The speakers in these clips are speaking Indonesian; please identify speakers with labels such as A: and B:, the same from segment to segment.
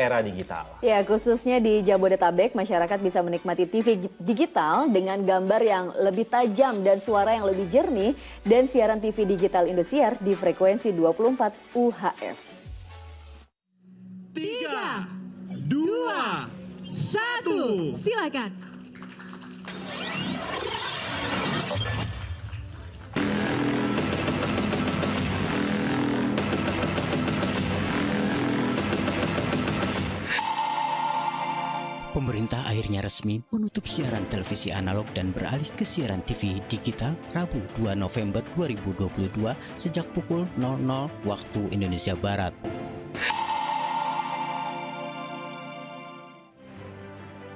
A: era digital.
B: Ya, khususnya di Jabodetabek, masyarakat bisa menikmati TV digital dengan gambar yang lebih tajam dan suara yang lebih jernih dan siaran TV digital Indosiar di frekuensi 24 UHF.
C: Tiga, dua, satu.
D: Silakan.
E: Akhirnya resmi menutup siaran televisi analog dan beralih ke siaran TV digital Rabu 2 November 2022 sejak pukul 00 waktu Indonesia Barat.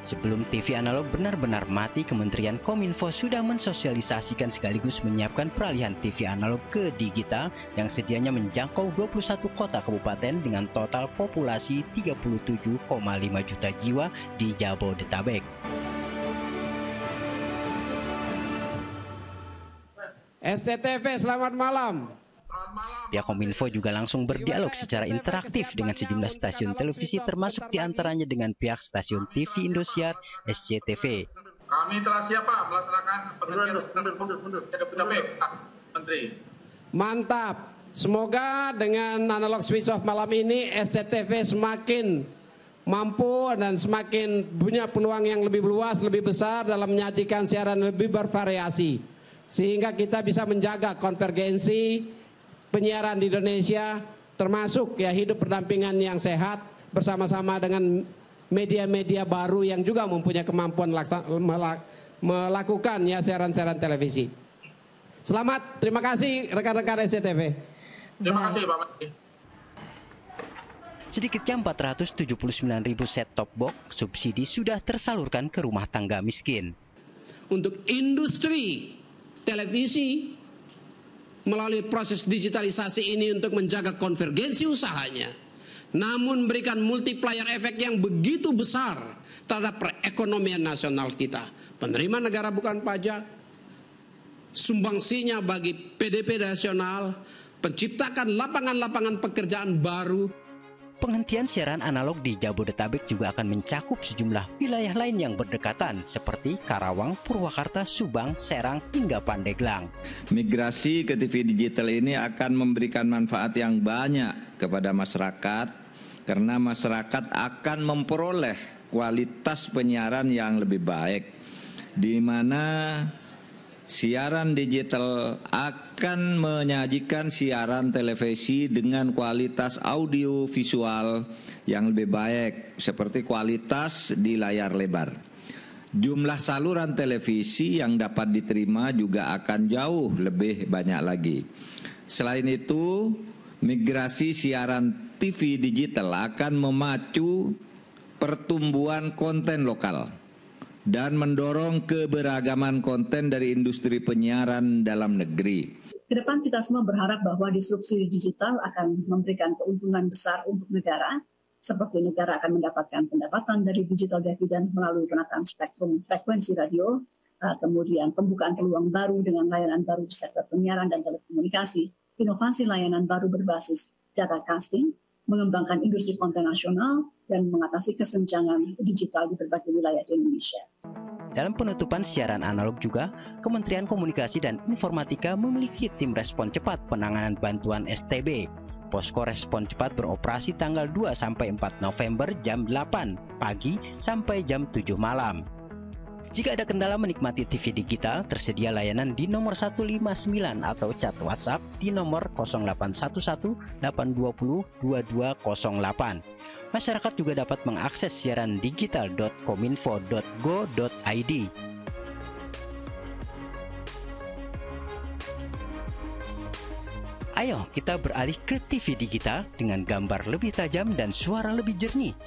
E: Sebelum TV analog benar-benar mati, Kementerian Kominfo sudah mensosialisasikan sekaligus menyiapkan peralihan TV analog ke digital yang sedianya menjangkau 21 kota kabupaten dengan total populasi 37,5 juta jiwa di Jabodetabek.
F: STTV, selamat malam.
E: Pihak Kominfo juga langsung berdialog secara interaktif dengan sejumlah stasiun televisi termasuk di antaranya dengan pihak stasiun TV Indosiar SCTV.
G: Kami telah siap Pak melaksanakan Menteri.
F: Mantap. Semoga dengan analog switch off malam ini SCTV semakin mampu dan semakin punya peluang yang lebih luas, lebih besar dalam menyajikan siaran lebih bervariasi. Sehingga kita bisa menjaga konvergensi penyiaran di Indonesia termasuk ya hidup berdampingan yang sehat bersama-sama dengan media-media baru yang juga mempunyai kemampuan melakukan ya siaran-siaran televisi. Selamat, terima kasih rekan-rekan SCTV.
G: Terima kasih Pak Menteri.
E: Sedikitnya 479 ribu set-top box subsidi sudah tersalurkan ke rumah tangga miskin.
F: Untuk industri televisi melalui proses digitalisasi ini untuk menjaga konvergensi usahanya, namun memberikan multiplier efek yang begitu besar terhadap perekonomian nasional kita. Penerima negara bukan pajak, sumbangsinya bagi PDP nasional, penciptakan lapangan-lapangan pekerjaan baru,
E: Penghentian siaran analog di Jabodetabek juga akan mencakup sejumlah wilayah lain yang berdekatan seperti Karawang, Purwakarta, Subang, Serang, hingga Pandeglang.
H: Migrasi ke TV digital ini akan memberikan manfaat yang banyak kepada masyarakat karena masyarakat akan memperoleh kualitas penyiaran yang lebih baik di mana Siaran digital akan menyajikan siaran televisi dengan kualitas audio visual yang lebih baik seperti kualitas di layar lebar. Jumlah saluran televisi yang dapat diterima juga akan jauh lebih banyak lagi. Selain itu, migrasi siaran TV digital akan memacu pertumbuhan konten lokal dan mendorong keberagaman konten dari industri penyiaran dalam negeri.
I: Ke depan kita semua berharap bahwa disrupsi digital akan memberikan keuntungan besar untuk negara, seperti negara akan mendapatkan pendapatan dari digital dividend melalui penataan spektrum frekuensi radio, uh, kemudian pembukaan peluang baru dengan layanan baru di sektor penyiaran dan telekomunikasi, inovasi layanan baru berbasis data casting, mengembangkan industri konten nasional, dan mengatasi kesenjangan digital di berbagai wilayah di Indonesia.
E: Dalam penutupan siaran analog juga, Kementerian Komunikasi dan Informatika memiliki tim respon cepat penanganan bantuan STB. Posko respon cepat beroperasi tanggal 2 sampai 4 November jam 8 pagi sampai jam 7 malam. Jika ada kendala menikmati TV digital, tersedia layanan di nomor 159 atau chat WhatsApp di nomor 0811 820 2208. Masyarakat juga dapat mengakses siaran digital.kominfo.go.id. Ayo kita beralih ke TV digital dengan gambar lebih tajam dan suara lebih jernih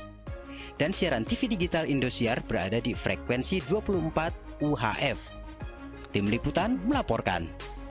E: dan siaran TV digital Indosiar berada di frekuensi 24 UHF. Tim Liputan melaporkan.